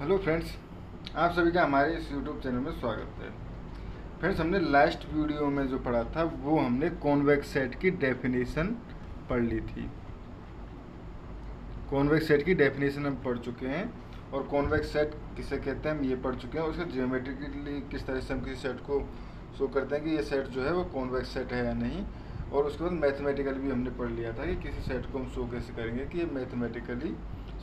Hello friends, आप सभी का हमारे इस यूट्यूब चैनल में स्वागत है। फ्रेंड्स, हमने लास्ट वीडियो में जो पढ़ा था, वो हमने कॉन्वेक्स सेट की डेफिनेशन पढ़ ली थी। कॉन्वेक्स सेट की डेफिनेशन हम पढ़ चुके हैं और कॉन्वेक्स सेट किसे कहते हैं, हम ये पढ़ चुके हैं। उसका जियोमेट्रिकली किस तरह से हम किसी सेट को शो करते हैं कि ये सेट जो है वो कॉन्वेक्स सेट है या नहीं। और उसके बाद मैथमेटिकल भी हमने पढ़ लिया था कि किसी सेट को हम शो कैसे करेंगे, कि ये मैथमेटिकली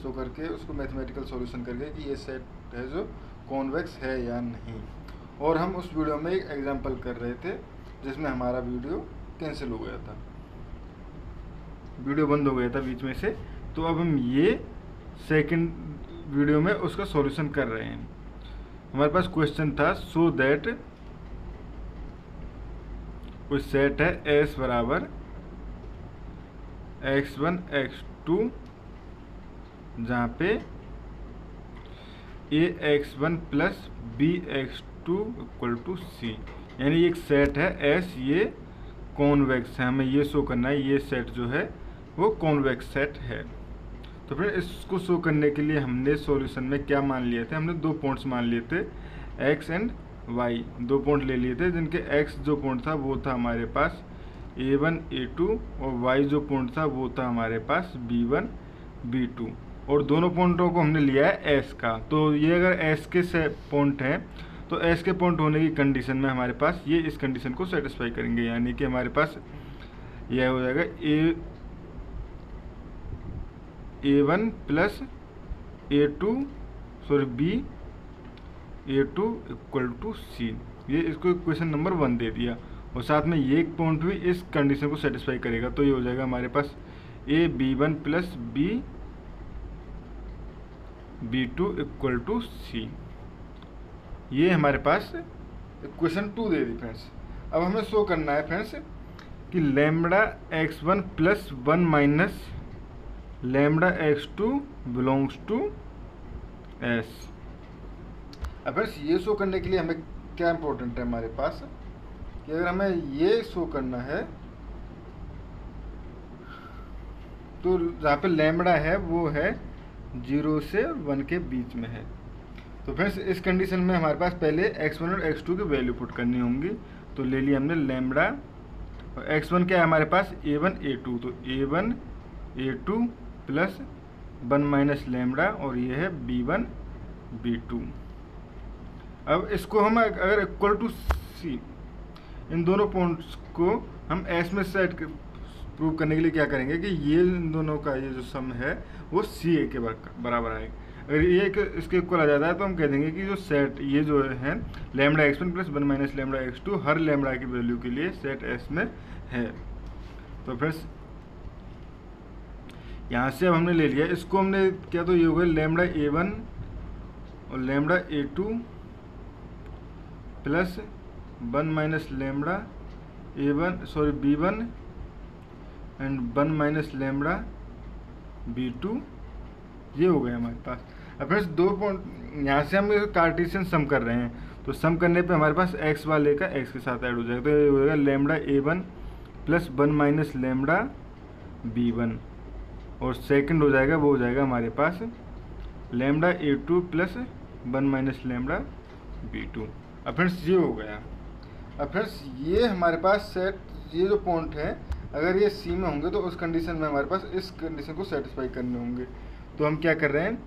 शो करके उसको मैथमेटिकल सॉल्यूशन करके कि ये सेट है जो कॉन्वेक्स है या नहीं। और हम उस वीडियो में एक एग्जांपल कर रहे थे, जिसमें हमारा वीडियो कैंसिल हो गया था। वीडियो बंद हो गया था बीच में से। तो अब हम ये सेकंड वीडियो में उसका सॉल्यूशन कर रहे हैं। हमारे पास क्वेश्चन था सो दैट कोई सेट है एस बराबर एक्स वन एक्स टू जहाँ पे A X one plus B X two equal to C यानी एक सेट है एस ये कॉन्वेक्स है, हमें ये शो करना है, ये सेट जो है, वो कॉन्वेक्स सेट है। तो फिर इसको शो करने के लिए हमने सॉल्यूशन में क्या मान लिए थे? हमने दो पॉइंट्स मान लिए थे एक्स एंड वाई दो पॉइंट ले लिए थे, जिनके एक्स जो पॉइंट था वो था हमारे पास ए वन ए टू और वाई जो पॉइंट था वो था हमारे पास बी वन बी टू और दोनों पॉइंटों को हमने लिया है एस का। तो ये अगर एस के से पॉइंट हैं तो एस के पॉइंट होने की कंडीशन में हमारे पास ये इस कंडीशन को सेटिस्फाई करेंगे, यानी कि हमारे पास यह हो जाएगा A A one plus A two sorry B A two equal to C ये इसको क्वेश्चन नंबर वन दे दिया। और साथ में ये पॉइंट भी इस कंडीशन को सेटिस्फाई करेगा। तो ये हो जाएगा हमारे पास A B one plus B B two equal to C ये हमारे पास क्वेश्चन टू दे दी फ्रेंड्स अब हमें शो करना है फ्रेंड्स कि lambda X one plus one minus lambda X two belongs to S अब फ्रेंड्स ये शो करने के लिए हमें क्या इंपॉर्टेंट है हमारे पास? कि अगर हमें ये शो करना है तो जहाँ पे लेमड़ा है, वो है ज़ीरो से वन के बीच में है। तो फ्रेंड्स इस कंडीशन में हमारे पास पहले एक्स वन और एक्स टू की वैल्यू पुट करनी होंगी। तो ले लिया हमने लेमड़ा और एक्स वन क्या है हमारे पास? ए वन ए टू तो A one A two plus one minus lambda और ये है बी वन बी टू अब इसको हम अगर इक्वल टू सी इन दोनों पॉइंट्स को हम एस में सेट प्रूव करने के लिए क्या करेंगे कि ये इन दोनों का ये जो सम है, वो सी ए के बराबर आएगा। अगर ये एक इसके इक्वल आ जाता है तो हम कह देंगे कि जो सेट ये जो है lambda x one plus one minus lambda x two हर लेमडा की वैल्यू के लिए सेट एस में है। तो फिर यहाँ से अब हमने ले लिया। इसको हमने, क्या तो ये हो गया लेमडा ए वन और lambda a two plus one minus lambda, a one, sorry, b one, and one minus lambda, b two, ये हो गया हमारे पास। अब फ्रेंड्स, दो पॉइंट यहाँ से हम कार्टेशियन सम कर रहे हैं तो सम करने पे हमारे पास एक्स वाले का एक्स के साथ ऐड हो जाएगा। तो ये हो जाएगा lambda a one plus one minus lambda b one, और सेकंड हो जाएगा, वो हो जाएगा हमारे पास lambda a two plus one minus lambda b two. अब फ्रेंड्स ये हो गया। अब फ्रेंड्स ये हमारे पास सेट ये जो पॉइंट है, अगर ये सी में होंगे तो उस कंडीशन में हमारे पास इस कंडीशन को सेटिस्फाई करने होंगे। तो हम क्या कर रहे हैं?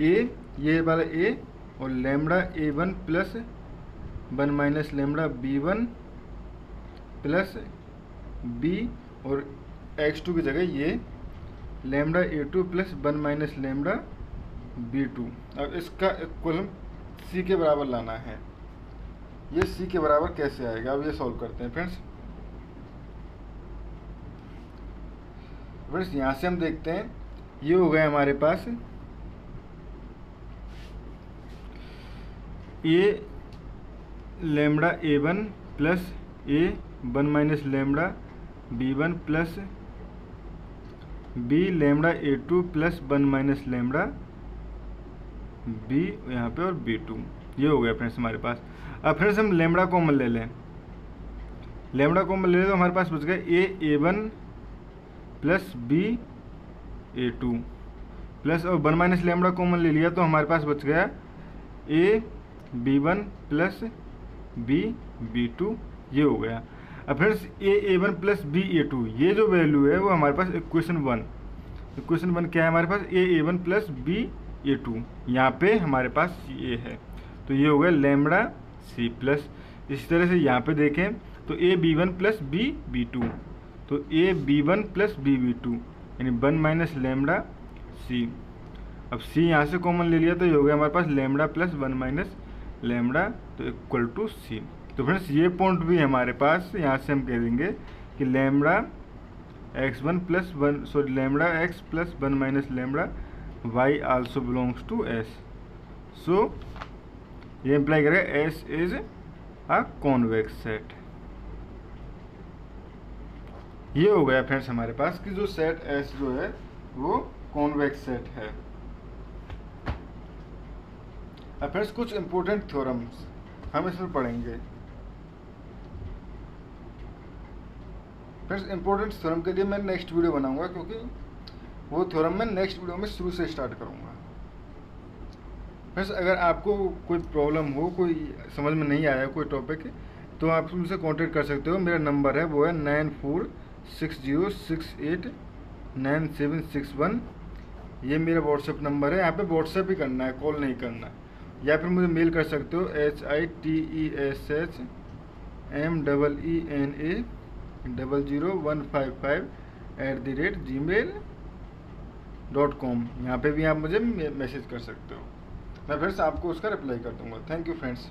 ए ये वाला ए और lambda a one plus one minus lambda b one plus b और एक्स टू की जगह ये lambda a two plus one minus lambda b two अब इसका इक्वल सी के बराबर लाना है। ये सी के बराबर कैसे आएगा? अब ये सॉल्व करते हैं फ्रेंड्स फ्रेंड्स यहाँ से हम देखते हैं। ये हो गया हमारे पास। A lambda a one plus a one minus lambda b one plus b lambda a two plus one minus lambda b यहाँ पे और बी टू ये हो गया फ्रेंड्स हमारे पास। अब फ्रेंड्स हम लेमड़ा कॉमन ले लें। लेमड़ा कॉमन ले लें तो हमारे पास बच गया a a one plus b a two plus और वन माइनस लेमड़ा कॉमन ले लिया तो हमारे पास बच गया a b one plus b b two ये हो गया। अब friends a a one plus b a two ये जो वैल्यू है वो हमारे पास इक्वेशन वन इक्वेशन वन क्या है हमारे पास? A a one plus b a two यहाँ पे हमारे पास ये है। तो ये हो गया लेमड़ा सी प्लस। इसी तरह से यहाँ पे देखें तो a b one plus b b two. तो a b one plus b b two, यानी वन माइनस लेमड़ा सी। अब सी यहाँ से कॉमन ले लिया तो ये हो गया हमारे पास lambda plus one minus lambda तो इक्वल टू सी। तो फ्रेंड्स, ये पॉइंट भी हमारे पास, यहाँ से हम कह देंगे कि lambda x one plus one, sorry, lambda x plus one minus lambda y also belongs to S. So ये इम्प्लाई करेगा S is a convex set ये हो गया फ्रेंड्स हमारे पास कि जो सेट एस जो है, वो कॉन्वेक्स सेट है। अब फ्रेंड्स कुछ इंपॉर्टेंट थ्योरम्स हम इसमें पढ़ेंगे। फ्रेंड्स इंपॉर्टेंट थ्योरम के लिए मैं नेक्स्ट वीडियो बनाऊँगा क्योंकि वो थ्योरम मैं नेक्स्ट वीडियो में शुरू से स्टार्ट करूँगा। फ्रेंड्स अगर आपको कोई प्रॉब्लम हो, कोई समझ में नहीं आया कोई टॉपिक तो आप मुझसे कांटेक्ट कर सकते हो। मेरा नंबर है, वो है nine four six zero six eight nine seven six one ये मेरा व्हाट्सएप नंबर है। यहाँ पे व्हाट्सएप ही करना है कॉल नहीं करना या फिर मुझे मेल कर सकते हो H I T E S H M double E N A double zero one five five at the rate Gmail dot com यहाँ पर भी आप मुझे मैसेज कर सकते हो। मैं फिर से आपको उसका रिप्लाई कर दूँगा. Thank you friends